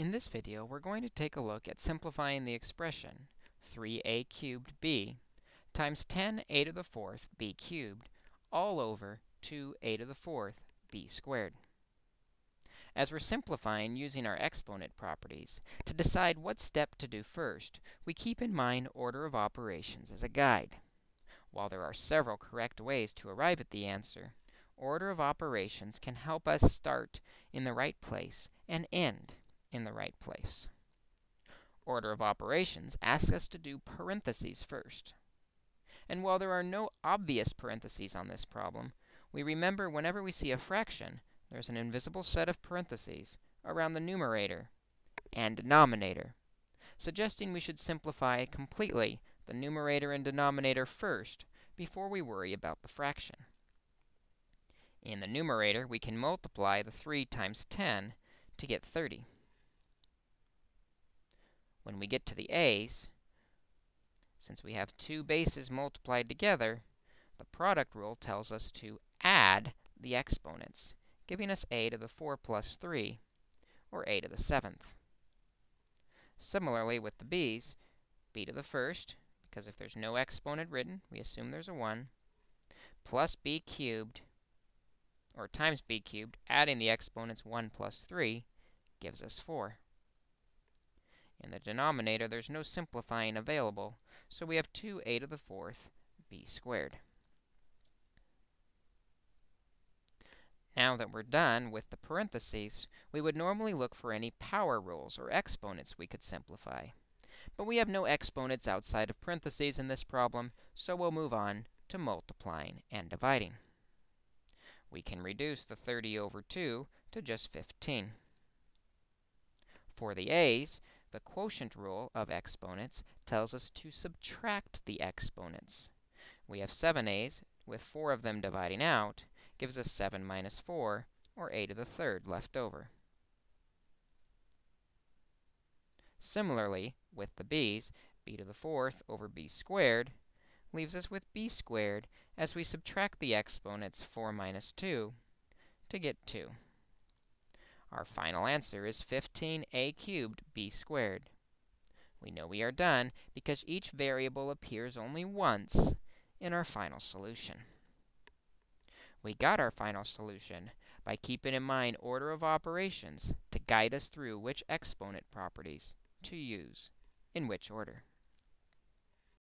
In this video, we're going to take a look at simplifying the expression 3a cubed b times 10a to the fourth b cubed all over 2a to the fourth b squared. As we're simplifying using our exponent properties, to decide what step to do first, we keep in mind order of operations as a guide. While there are several correct ways to arrive at the answer, order of operations can help us start in the right place and end in the right place. Order of operations asks us to do parentheses first. And while there are no obvious parentheses on this problem, we remember whenever we see a fraction, there's an invisible set of parentheses around the numerator and denominator, suggesting we should simplify completely the numerator and denominator first before we worry about the fraction. In the numerator, we can multiply the 3 times 10 to get 30. When we get to the a's, since we have two bases multiplied together, the product rule tells us to add the exponents, giving us a to the 4 plus 3, or a to the 7th. Similarly, with the b's, b to the first, because if there's no exponent written, we assume there's a 1, plus b cubed, or times b cubed, adding the exponents 1 plus 3, gives us 4. In the denominator, there's no simplifying available, so we have 2a to the fourth b squared. Now that we're done with the parentheses, we would normally look for any power rules or exponents we could simplify. But we have no exponents outside of parentheses in this problem, so we'll move on to multiplying and dividing. We can reduce the 30 over 2 to just 15. For the a's, the quotient rule of exponents tells us to subtract the exponents. We have 7a's, with 4 of them dividing out, gives us 7 minus 4, or a to the third left over. Similarly, with the b's, b to the fourth over b squared leaves us with b squared as we subtract the exponents 4 minus 2 to get 2. Our final answer is 15a cubed b squared. We know we are done because each variable appears only once in our final solution. We got our final solution by keeping in mind order of operations to guide us through which exponent properties to use in which order.